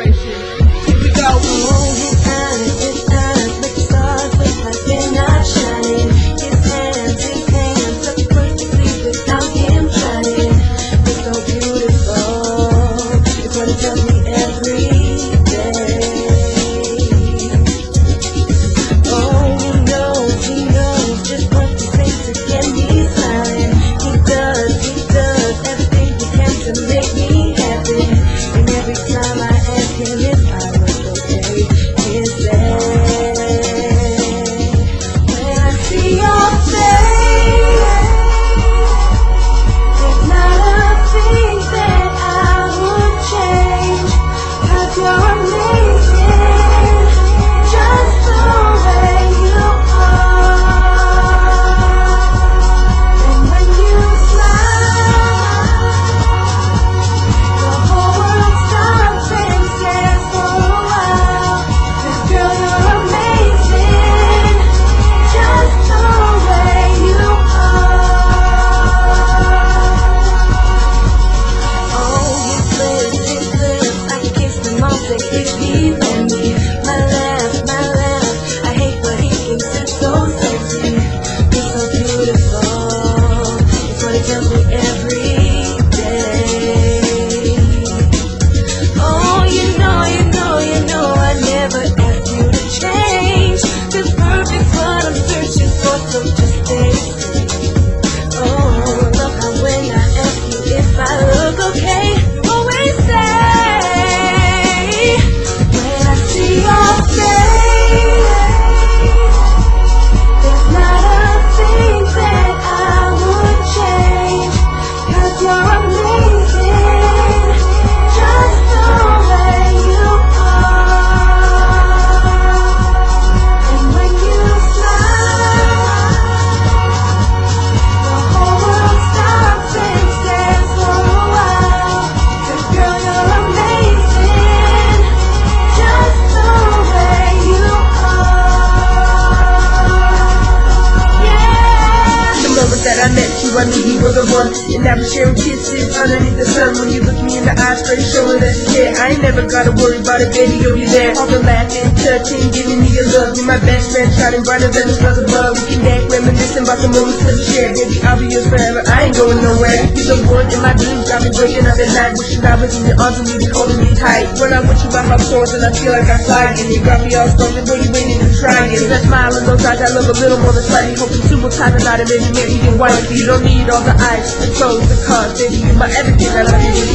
inspiration. You the. And I was sharing kisses underneath the sun when you looked me in the eyes, straight showing that you care. I ain't never gotta worry about it, baby, you'll be there. All the laughing, touching, giving me your love. You're my best friend, shining brighter than the stars above. We can back, reminiscing about the moments that we shared. Baby, I'll be yours forever. I ain't going nowhere. You're the one in my dreams. I've been waking up at night, wishing I was in your arms and you'd be holding me tight. When I'm with you, my heart soars and I feel like I'm flying. You got me all stoned, boy, you ain't even trying. That smile in those eyes, I love a little more than slightly. Hoping two more times about it, baby, maybe you can wipe. You don't need all the ice, clothes, the cars, baby, you're my everything. That I you